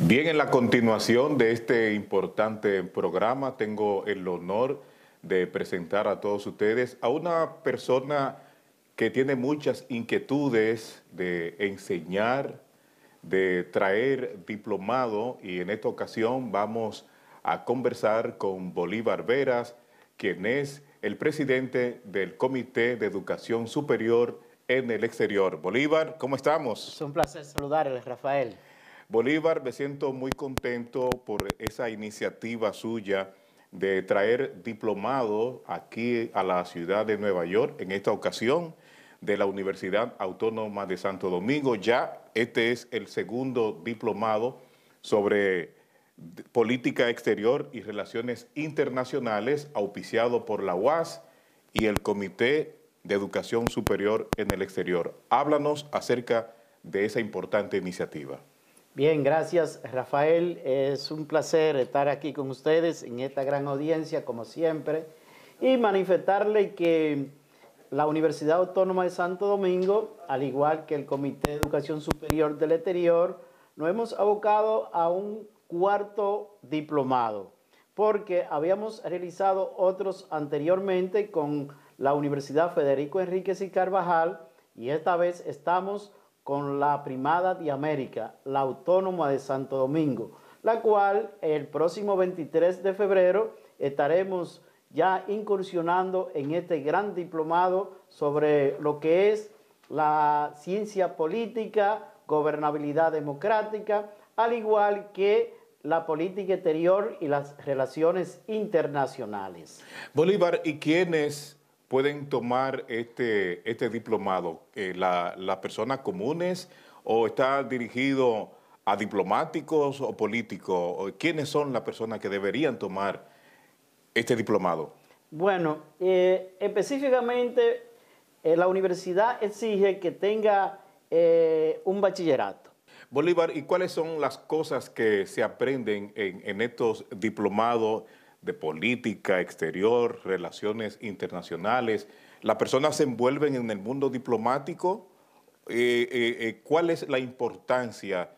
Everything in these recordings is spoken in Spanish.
Bien, en la continuación de este importante programa tengo el honor de presentar a todos ustedes a una persona que tiene muchas inquietudes de enseñar, de traer diplomado y en esta ocasión vamos a conversar con Bolívar Veras, quien es el presidente del Comité de Educación Superior en el Exterior. Bolívar, ¿cómo estamos? Es un placer saludarle, Rafael. Bolívar, me siento muy contento por esa iniciativa suya de traer diplomado aquí a la ciudad de Nueva York, en esta ocasión de la Universidad Autónoma de Santo Domingo. Ya este es el segundo diplomado sobre política exterior y relaciones internacionales auspiciado por la UAS y el Comité de Educación Superior en el Exterior. Háblanos acerca de esa importante iniciativa. Bien, gracias Rafael. Es un placer estar aquí con ustedes en esta gran audiencia, como siempre, y manifestarle que la Universidad Autónoma de Santo Domingo, al igual que el Comité de Educación Superior del Exterior, nos hemos abocado a un cuarto diplomado, porque habíamos realizado otros anteriormente con la Universidad Federico Enríquez y Carvajal, y esta vez estamos con la Primada de América, la Autónoma de Santo Domingo, la cual el próximo 23 de febrero estaremos ya incursionando en este gran diplomado sobre lo que es la ciencia política, gobernabilidad democrática, al igual que la política exterior y las relaciones internacionales. Bolívar, ¿y quiénes pueden tomar este, este diplomado? Eh, ¿Las personas comunes o está dirigido a diplomáticos o políticos? ¿Quiénes son las personas que deberían tomar este diplomado? Bueno, eh, específicamente eh, la universidad exige que tenga un bachillerato. Bolívar, ¿y cuáles son las cosas que se aprenden en, en estos diplomados de política exterior, relaciones internacionales. Las personas se envuelven en el mundo diplomático. Eh, eh, eh, ¿Cuál es la importancia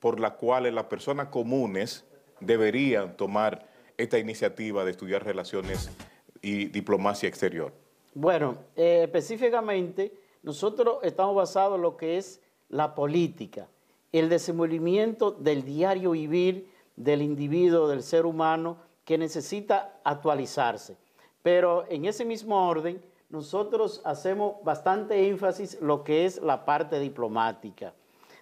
por la cual las personas comunes deberían tomar esta iniciativa de estudiar relaciones y diplomacia exterior? Bueno, específicamente nosotros estamos basados en lo que es la política, el desenvolvimiento del diario vivir del individuo, del ser humano, que necesita actualizarse. Pero en ese mismo orden, nosotros hacemos bastante énfasis lo que es la parte diplomática.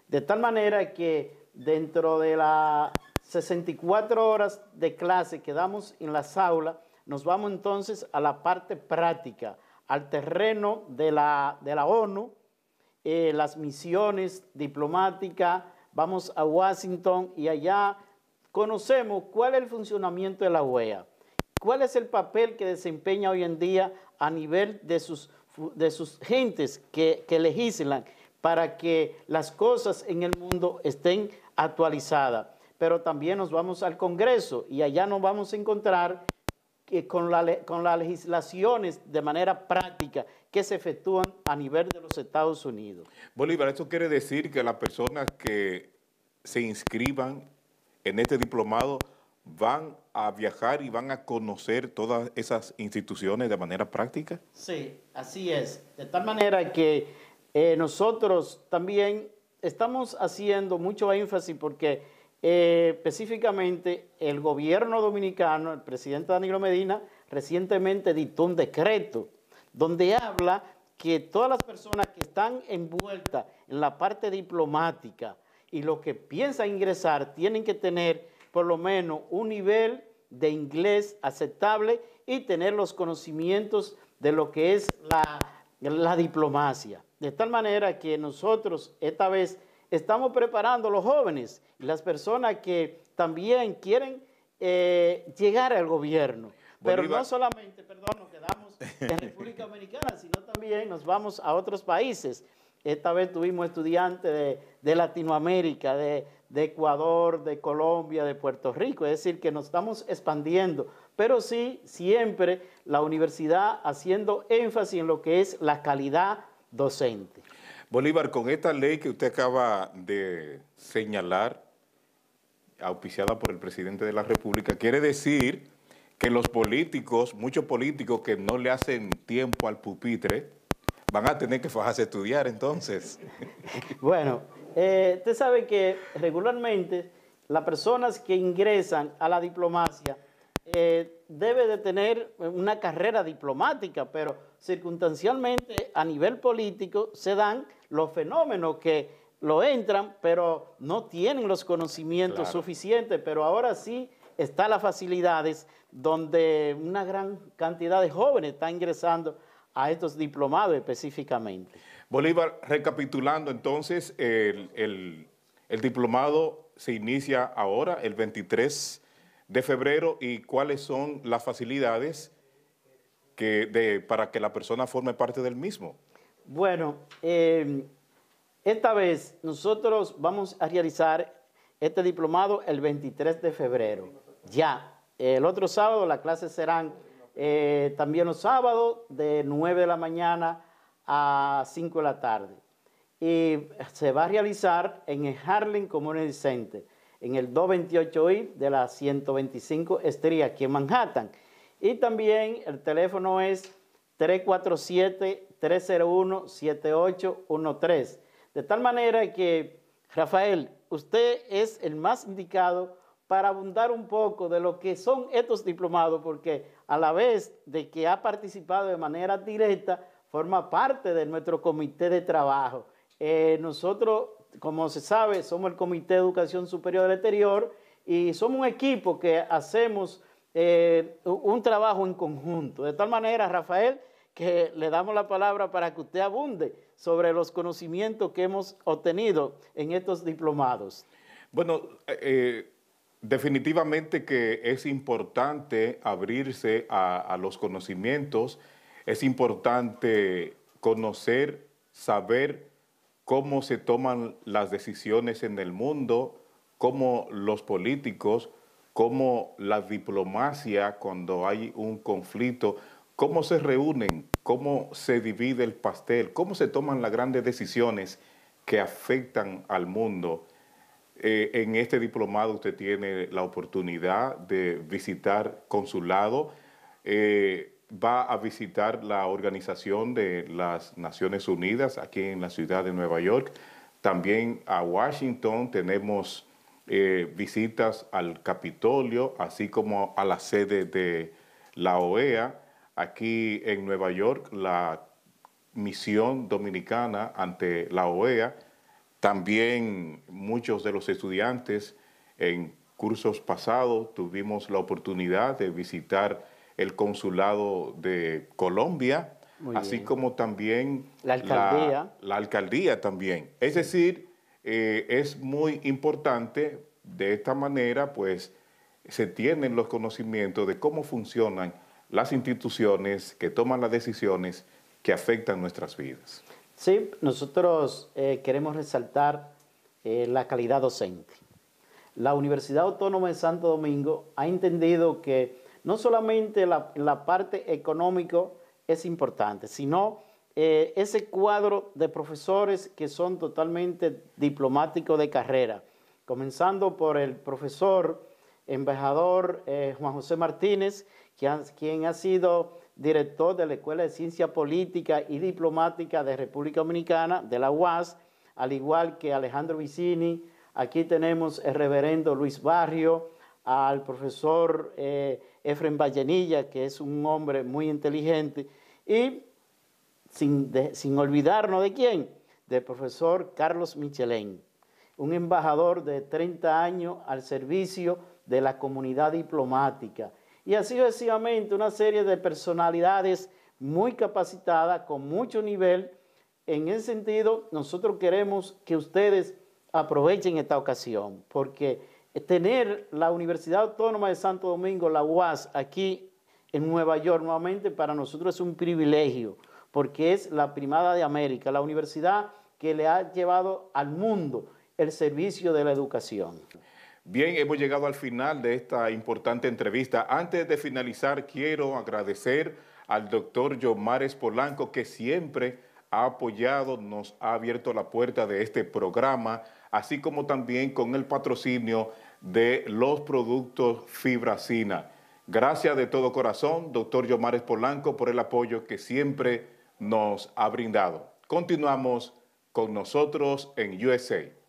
De tal manera que dentro de las 64 horas de clase que damos en las aulas, nos vamos entonces a la parte práctica, al terreno de la, de la ONU, eh, las misiones diplomáticas, vamos a Washington y allá conocemos cuál es el funcionamiento de la OEA, cuál es el papel que desempeña hoy en día a nivel de sus, de sus gentes que, que legislan para que las cosas en el mundo estén actualizadas. Pero también nos vamos al Congreso y allá nos vamos a encontrar con, la, con las legislaciones de manera práctica que se efectúan a nivel de los Estados Unidos. Bolívar, esto quiere decir que las personas que se inscriban en este diplomado van a viajar y van a conocer todas esas instituciones de manera práctica? Sí, así es. De tal manera que eh, nosotros también estamos haciendo mucho énfasis porque eh, específicamente el gobierno dominicano, el presidente Danilo Medina, recientemente dictó un decreto donde habla que todas las personas que están envueltas en la parte diplomática, y los que piensan ingresar tienen que tener por lo menos un nivel de inglés aceptable y tener los conocimientos de lo que es la, la diplomacia. De tal manera que nosotros esta vez estamos preparando a los jóvenes y las personas que también quieren eh, llegar al gobierno. Pero no solamente, perdón, nos quedamos en República Dominicana, sino también nos vamos a otros países. Esta vez tuvimos estudiantes de, Latinoamérica, de, Ecuador, de Colombia, de Puerto Rico, es decir, que nos estamos expandiendo, pero sí siempre la universidad haciendo énfasis en lo que es la calidad docente. Bolívar, con esta ley que usted acaba de señalar, auspiciada por el presidente de la República, quiere decir que los políticos, muchos políticos que no le hacen tiempo al pupitre, van a tener que fajarse a estudiar entonces. Bueno, eh, usted sabe que regularmente las personas que ingresan a la diplomacia eh, deben de tener una carrera diplomática, pero circunstancialmente a nivel político se dan los fenómenos que lo entran, pero no tienen los conocimientos suficientes, pero ahora sí están las facilidades donde una gran cantidad de jóvenes están ingresando a estos diplomados específicamente. Bolívar, recapitulando entonces, el, diplomado se inicia ahora, el 23 de febrero, y cuáles son las facilidades que para que la persona forme parte del mismo. Bueno, eh, esta vez nosotros vamos a realizar este diplomado el 23 de febrero. Ya, el otro sábado las clases serán eh, también los sábados de 9 de la mañana a 5 de la tarde. Y se va a realizar en el Harlem Community Center, en el 228I de la 125 Street, aquí en Manhattan. Y también el teléfono es 347-301-7813. De tal manera que, Rafael, usted es el más indicado para abundar un poco de lo que son estos diplomados, porque a la vez de que ha participado de manera directa, forma parte de nuestro comité de trabajo. Eh, nosotros, como se sabe, somos el Comité de Educación Superior del Exterior y somos un equipo que hacemos eh, un trabajo en conjunto. De tal manera, Rafael, que le damos la palabra para que usted abunde sobre los conocimientos que hemos obtenido en estos diplomados. Bueno, eh, Definitivamente que es importante abrirse a, los conocimientos, es importante conocer, saber cómo se toman las decisiones en el mundo, cómo los políticos, cómo la diplomacia cuando hay un conflicto, cómo se reúnen, cómo se divide el pastel, cómo se toman las grandes decisiones que afectan al mundo. Eh, en este diplomado usted tiene la oportunidad de visitar consulado, eh, va a visitar la Organización de las Naciones Unidas aquí en la ciudad de Nueva York. También a Washington tenemos eh, visitas al Capitolio, así como a la sede de la OEA. Aquí en Nueva York, la misión dominicana ante la OEA también muchos de los estudiantes en cursos pasados tuvimos la oportunidad de visitar el consulado de Colombia, así como también la alcaldía. La, alcaldía también. Es decir, eh, es muy importante de esta manera, pues se tienen los conocimientos de cómo funcionan las instituciones que toman las decisiones que afectan nuestras vidas. Sí, nosotros eh, queremos resaltar eh, la calidad docente. La Universidad Autónoma de Santo Domingo ha entendido que no solamente la, parte económica es importante, sino eh, ese cuadro de profesores que son totalmente diplomáticos de carrera, comenzando por el profesor embajador Juan José Martínez, quien ha sido director de la Escuela de Ciencia Política y Diplomática de República Dominicana, de la UAS, al igual que Alejandro Vicini. Aquí tenemos el reverendo Luis Barrio, al profesor eh, Efren Vallenilla, que es un hombre muy inteligente, y sin, sin olvidarnos de quién, del profesor Carlos Michelén, un embajador de 30 años al servicio de la comunidad diplomática y así sucesivamente una serie de personalidades muy capacitadas, con mucho nivel. En ese sentido, nosotros queremos que ustedes aprovechen esta ocasión, porque tener la Universidad Autónoma de Santo Domingo, la UAS, aquí en Nueva York nuevamente, para nosotros es un privilegio, porque es la primada de América, la universidad que le ha llevado al mundo el servicio de la educación. Bien, hemos llegado al final de esta importante entrevista. Antes de finalizar, quiero agradecer al doctor Yomares Polanco, que siempre ha apoyado, nos ha abierto la puerta de este programa, así como también con el patrocinio de los productos fibracina. Gracias de todo corazón, doctor Yomares Polanco, por el apoyo que siempre nos ha brindado. Continuamos con nosotros en USA.